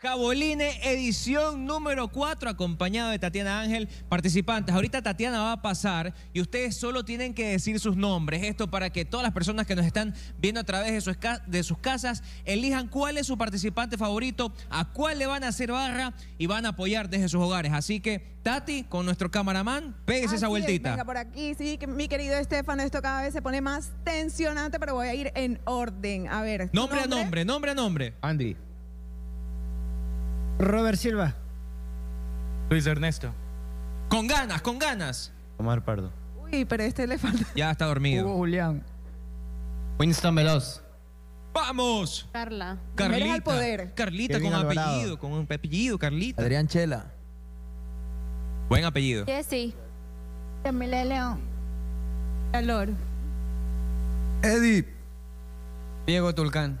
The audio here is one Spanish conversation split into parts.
Jaboline, edición número 4, acompañado de Tatiana Ángel, participantes. Ahorita Tatiana va a pasar y ustedes solo tienen que decir sus nombres. Esto para que todas las personas que nos están viendo a través de, de sus casas elijan cuál es su participante favorito, a cuál le van a hacer barra y van a apoyar desde sus hogares. Así que, Tati, con nuestro camaraman, pégese esa vueltita. venga por aquí, sí, mi querido Estefano, esto cada vez se pone más tensionante, pero voy a ir en orden. A ver. Nombre, nombre a nombre, nombre a nombre. Andy. Robert Silva. Luis Ernesto. Con ganas, con ganas. Omar Pardo. Uy, pero este le falta. Ya está dormido. Hugo Julián. Winston Veloz. ¡Vamos! Carla. Carlita. al poder. Carlita con apellido, con un apellido, Carlita. Adrián Chela. Buen apellido. Jessy. Camila León. Calor. Edith. Diego Tulcán.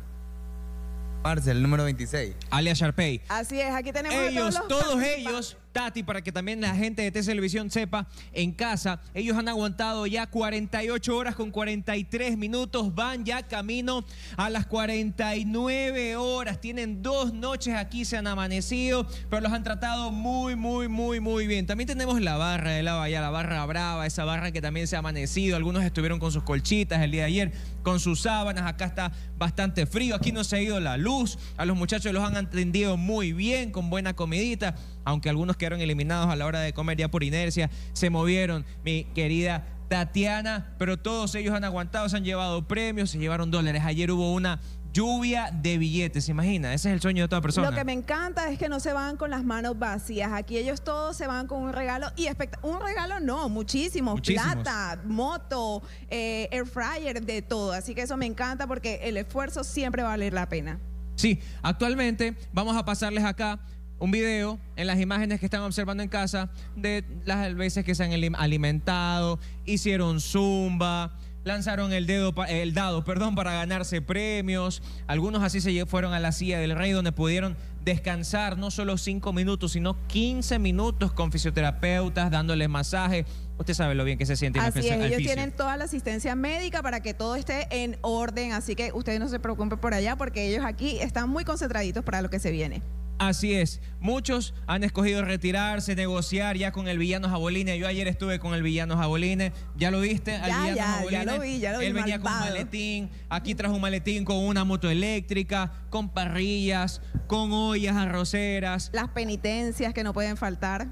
Marcel, número 26. Alias Sharpay. Así es, aquí tenemos a Ellos, todos, todos, los ellos, Tati, para que también la gente de Televisión sepa, en casa, ellos han aguantado ya 48 horas con 43 minutos, van ya camino a las 49 horas, tienen dos noches aquí, se han amanecido, pero los han tratado muy, muy, muy, muy bien. También tenemos la barra de la bahía, la barra brava, esa barra que también se ha amanecido, algunos estuvieron con sus colchitas el día de ayer, con sus sábanas, acá está bastante frío, aquí no se ha ido la luz, a los muchachos los han atendido muy bien, con buena comidita, aunque algunos quedaron eliminados a la hora de comer ya por inercia, se movieron, mi querida Tatiana, pero todos ellos han aguantado, se han llevado premios, se llevaron dólares. Ayer hubo una lluvia de billetes, imagina, ese es el sueño de toda persona. Lo que me encanta es que no se van con las manos vacías. Aquí ellos todos se van con un regalo y un regalo no, muchísimos, plata, moto, eh, air fryer, de todo. Así que eso me encanta porque el esfuerzo siempre va a valer la pena. Sí, actualmente vamos a pasarles acá un video en las imágenes que están observando en casa de las veces que se han alimentado, hicieron zumba, lanzaron el dedo el dado, perdón, para ganarse premios. Algunos así se fueron a la silla del rey donde pudieron descansar no solo cinco minutos, sino 15 minutos con fisioterapeutas dándoles masaje. Usted sabe lo bien que se siente. Así es, ellos tienen toda la asistencia médica para que todo esté en orden, así que ustedes no se preocupen por allá porque ellos aquí están muy concentraditos para lo que se viene. Así es, muchos han escogido retirarse, negociar ya con el villano Jaboline. Yo ayer estuve con el villano Jaboline, ¿ya lo viste? Al ya, ya, ya lo vi, ya lo vi. Él venía con un maletín, aquí trajo un maletín con una moto eléctrica, con parrillas, con ollas arroceras. Las penitencias que no pueden faltar.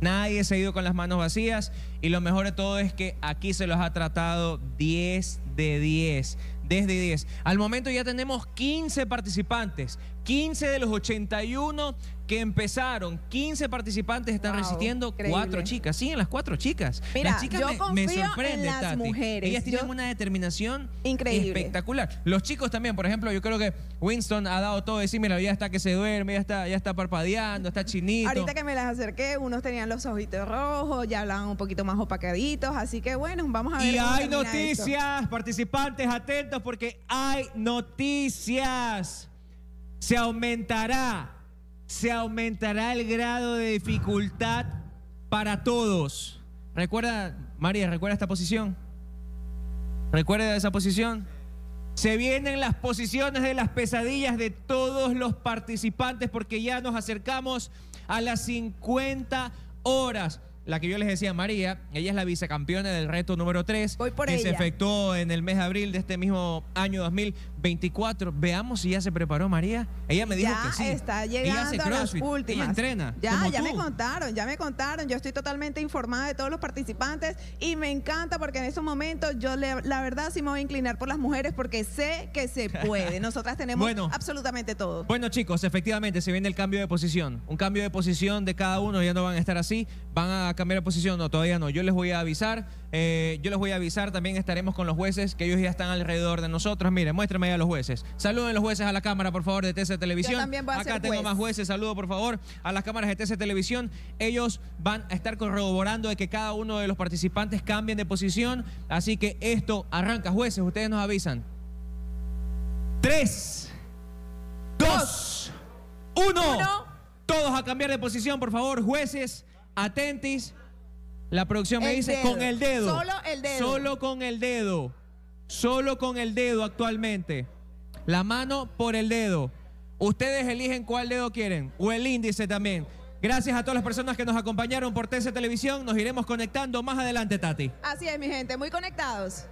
Nadie se ha ido con las manos vacías y lo mejor de todo es que aquí se los ha tratado 10 de 10 desde 10. Al momento ya tenemos 15 participantes, 15 de los 81 que empezaron. 15 participantes están resistiendo, cuatro chicas. Sí, en las cuatro chicas. Mira, las chicas yo me, confío me sorprende, en las mujeres. Ellas tienen una determinación increíble. espectacular. Los chicos también, por ejemplo, yo creo que Winston ha dado todo de sí. Mira, ya está que se duerme, ya está, ya está parpadeando, está chinito. Ahorita que me las acerqué, unos tenían los ojitos rojos, ya hablaban un poquito más opacaditos. Así que bueno, vamos a ver. Y hay noticias, participantes atentos porque hay noticias. Se aumentará se aumentará el grado de dificultad para todos. Recuerda, María, recuerda esta posición. Recuerda esa posición. Se vienen las posiciones de las pesadillas de todos los participantes porque ya nos acercamos a las 50 horas la que yo les decía, María, ella es la vicecampeona del reto número 3, que se efectuó en el mes de abril de este mismo año 2024. Veamos si ya se preparó María. Ella me dijo que sí. está llegando a las últimas. Ella entrena. Ya, ya me contaron, ya me contaron. Yo estoy totalmente informada de todos los participantes y me encanta porque en estos momentos yo la verdad sí me voy a inclinar por las mujeres porque sé que se puede. Nosotras tenemos absolutamente todo. Bueno, chicos, efectivamente se viene el cambio de posición. Un cambio de posición de cada uno, ya no van a estar así, van a cambiar de posición? No, todavía no. Yo les voy a avisar. Eh, yo les voy a avisar. También estaremos con los jueces, que ellos ya están alrededor de nosotros. Miren, muéstrenme a los jueces. Saluden los jueces a la cámara, por favor, de TC Televisión. Acá tengo más jueces. Saludo, por favor, a las cámaras de TC Televisión. Ellos van a estar corroborando de que cada uno de los participantes cambien de posición. Así que esto arranca. Jueces, ustedes nos avisan. Tres, dos, uno. uno. Todos a cambiar de posición, por favor, jueces. Atentis. La producción me dice con el dedo. Solo el dedo. Solo con el dedo. Solo con el dedo actualmente. La mano por el dedo. Ustedes eligen cuál dedo quieren o el índice también. Gracias a todas las personas que nos acompañaron por TC Televisión. Nos iremos conectando más adelante, Tati. Así es, mi gente, muy conectados.